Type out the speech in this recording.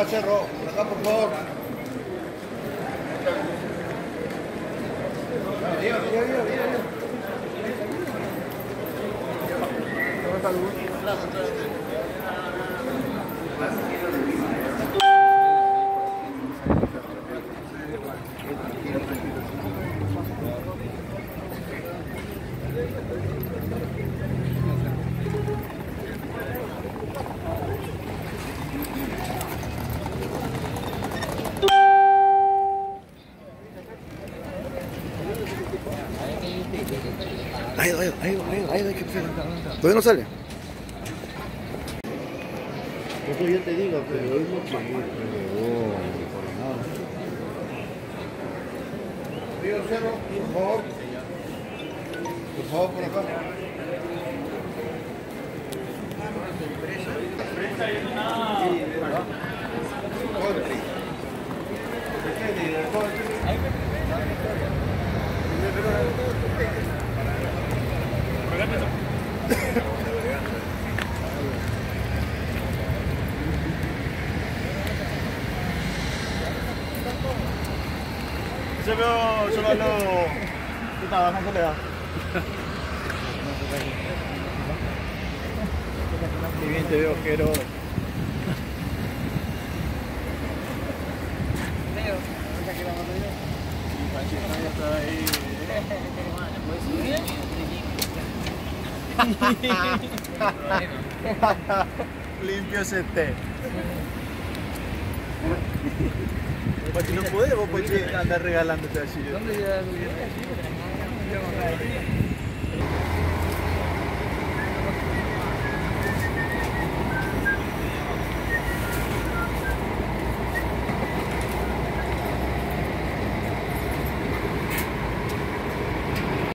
acá, Cerro. Por acá, por favor. Ahí, ahí, ahí, ahí, ahí, ahí, Todavía no sale. Eso yo te digo, pero Río Cerro, por favor. Por favor, por acá. Veo, yo hablo. ¿Qué está bajando le da? Qué bien te veo, Jero. Limpio ese té. Porque no podemos pues, andar regalándote así. ¿Dónde ya